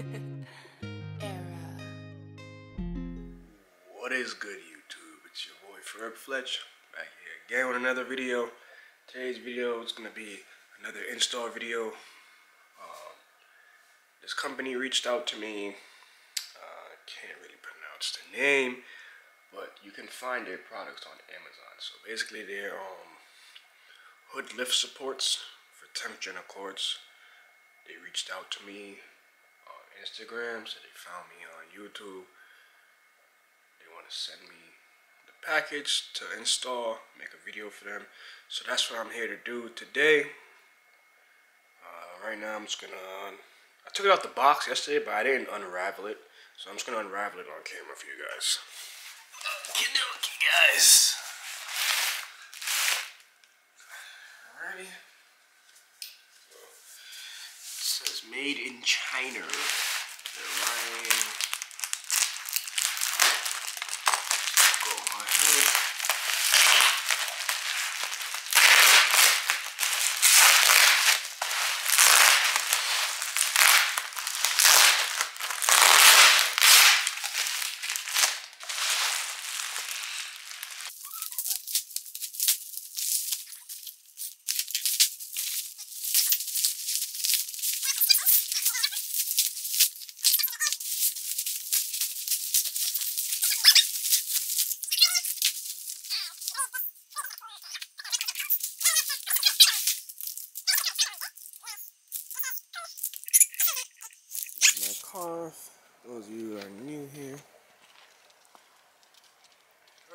Era. What is good, YouTube? It's your boy Ferb Fletch back here again with another video. Today's video is gonna be another install video. Um, this company reached out to me. Uh, can't really pronounce the name, but you can find their products on Amazon. So basically, they're um, hood lift supports for temperature cords. They reached out to me Instagram, so they found me on YouTube. They want to send me the package to install, make a video for them. So that's what I'm here to do today. Uh, right now, I'm just gonna. I took it out the box yesterday, but I didn't unravel it. So I'm just gonna unravel it on camera for you guys. Dokie, guys. Alrighty. It says made in China. Go ahead.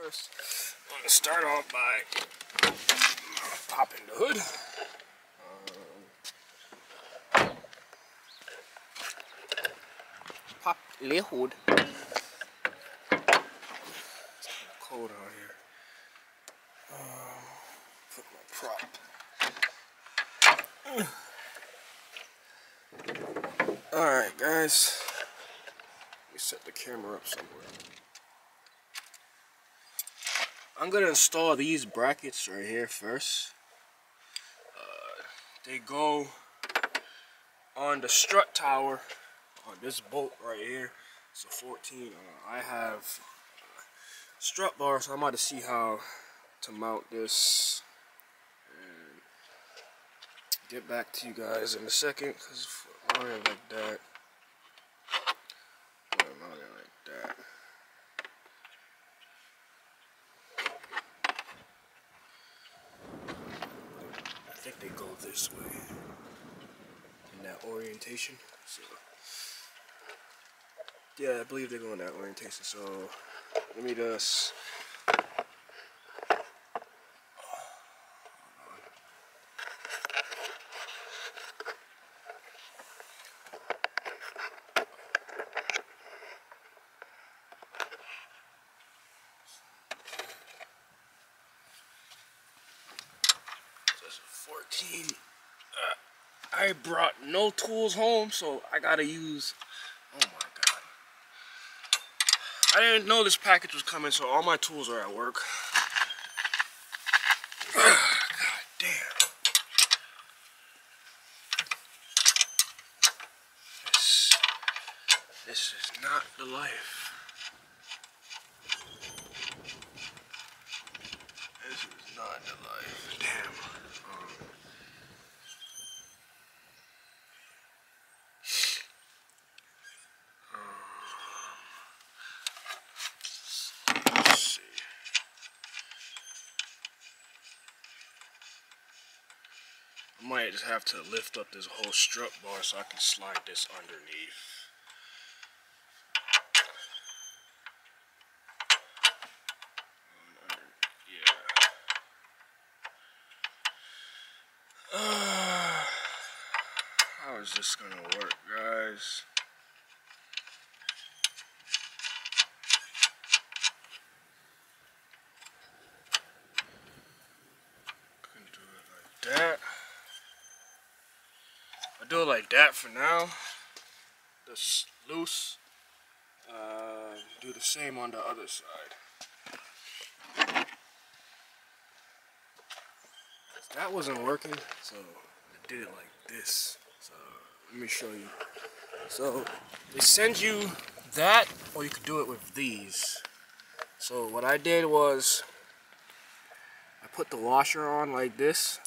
First, I'm gonna start off by popping the hood. Um, pop the hood. It's kinda cold out here. Um, put my prop. Alright, guys. Let me set the camera up somewhere. I'm gonna install these brackets right here first. Uh, they go on the strut tower on this bolt right here. It's a 14. Uh, I have strut bar, so I'm about to see how to mount this and get back to you guys in a second because mount it like that. Mount it like that. They go this way in that orientation. So yeah, I believe they're going that orientation. So let me just. 14. Uh, I brought no tools home, so I gotta use. Oh my god. I didn't know this package was coming, so all my tools are at work. god damn. This, this is not the life. This is not the life. Damn. Um, um, let's see. I might just have to lift up this whole strut bar so I can slide this underneath. Yeah. Uh, how is this gonna work, guys? Can do it like that. I'll do it like that for now. Just loose. Uh, do the same on the other side. That wasn't working, so I did it like this. So let me show you. So they send you that, or you could do it with these. So what I did was I put the washer on like this.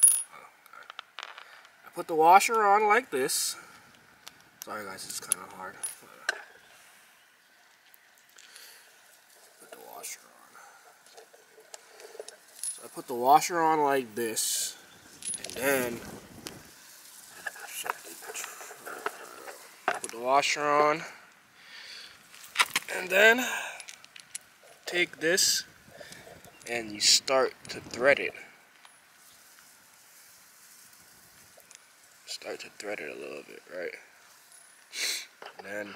Put the washer on like this. Sorry guys, it's kind of hard. Uh, put the washer on. So I put the washer on like this, and then put the washer on, and then take this and you start to thread it. Start to thread it a little bit, right? And then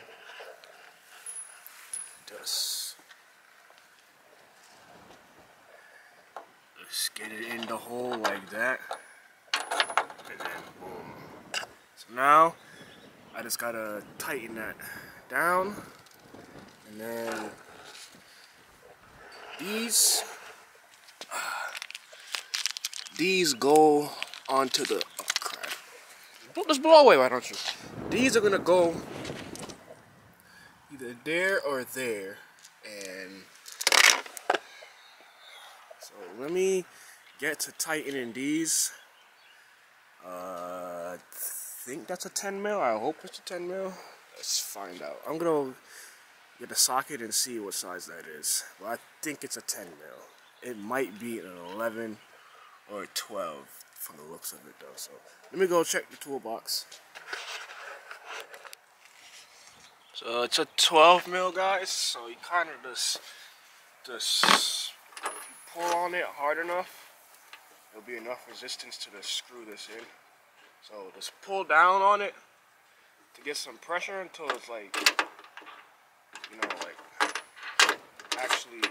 just just get it in the hole like that. And then boom. So now I just gotta tighten that down and then these these go onto the just blow away, why don't you? These are gonna go either there or there. And so let me get to tightening these. Uh I think that's a 10 mil. I hope it's a 10 mil. Let's find out. I'm gonna get a socket and see what size that is. Well, I think it's a 10 mil. It might be an 11 or 12 from the looks of it though. So let me go check the toolbox. So it's a 12 mil guys. So you kind of just, just pull on it hard enough, there'll be enough resistance to just screw this in. So just pull down on it to get some pressure until it's like, you know, like actually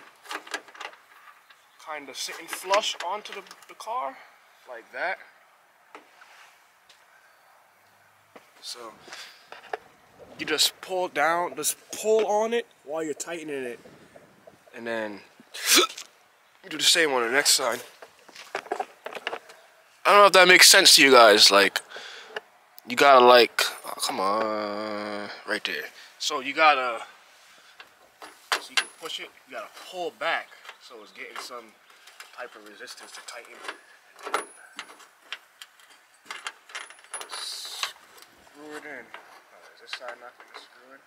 kind of sitting flush onto the, the car like that. So you just pull down, just pull on it while you're tightening it. And then do the same on the next side. I don't know if that makes sense to you guys. Like, you gotta like, oh, come on, right there. So you gotta, so you can push it. You gotta pull back, so it's getting some type of resistance to tighten. Screw it in. Oh, is this side not gonna screw in?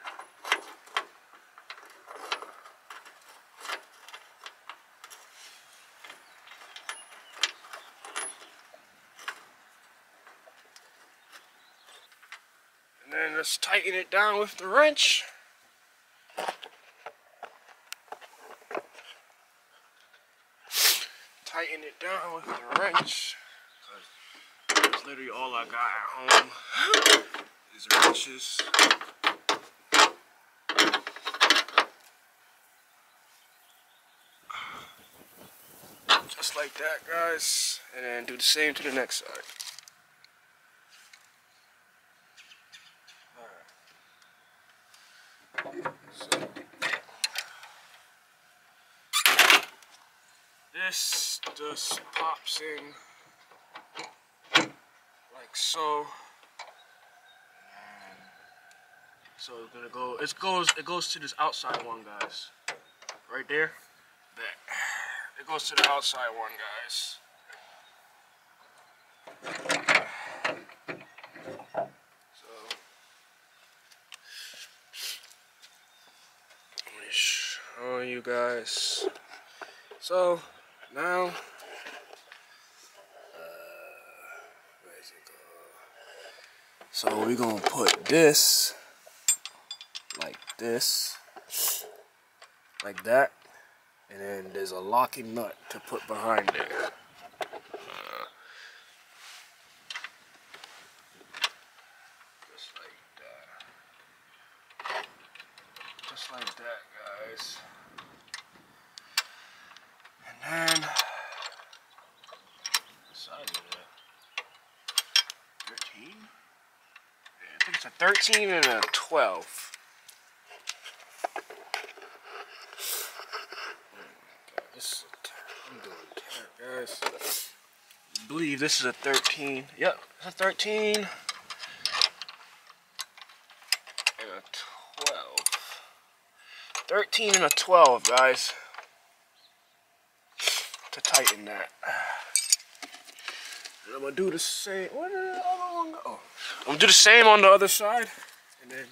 And then just tighten it down with the wrench. Tighten it down with the wrench. Literally all I got at home is wrenches. Just like that guys. And then do the same to the next side. This just pops in so. So it's gonna go. It goes. It goes to this outside one, guys. Right there. That. It goes to the outside one, guys. So. Let me show you guys. So now, uh, where is it go? So we're gonna put this like this, like that, and then there's a locking nut to put behind it. A 13 and a 12. Mm, I believe this is a 13. Yep, it's a 13 and a 12. 13 and a 12, guys. To tighten that. I'm gonna do the same. Where did the other one go? Oh. I'm gonna do the same on the other side. And then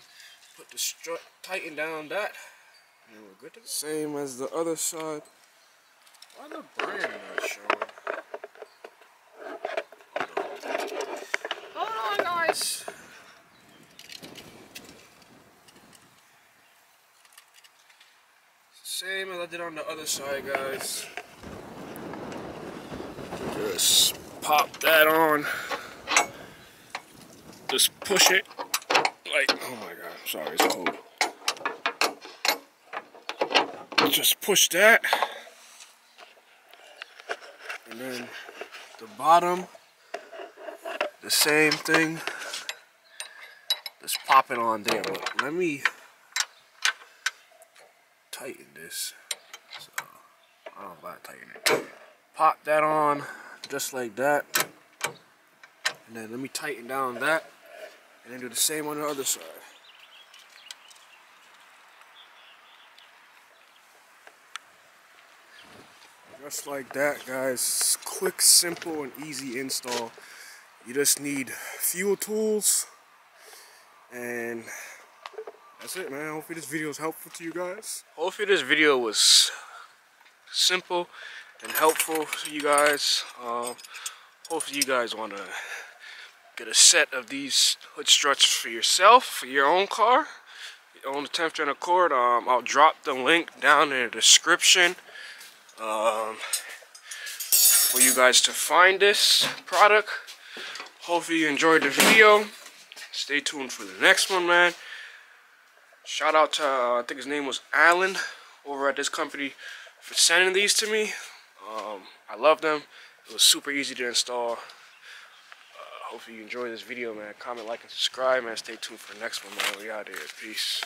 put the strut, tighten down that. And we're good to the same as the other side. Why the brand not showing? Hold on, guys. Same as I did on the other side, guys. Just pop that on. Just push it. Like, oh my god, sorry, it's cold. Just push that. And then the bottom, the same thing. Just pop it on there. But let me tighten this. So, I don't know tighten it. Pop that on just like that. And then let me tighten down that. And then do the same on the other side. Just like that, guys. Quick, simple, and easy install. You just need fuel tools. And that's it, man. Hopefully this video is helpful to you guys. Hopefully this video was simple and helpful to you guys. Um, hopefully you guys want to get a set of these hood struts for yourself, for your own car. You own the 10th gen Accord. Um, I'll drop the link down in the description um, for you guys to find this product. Hopefully you enjoyed the video. Stay tuned for the next one, man. Shout out to, uh, I think his name was Alan over at this company for sending these to me. Um, I love them. It was super easy to install. Uh, hopefully you enjoy this video, man. Comment, like, and subscribe, man. Stay tuned for the next one, man. We out here. Peace.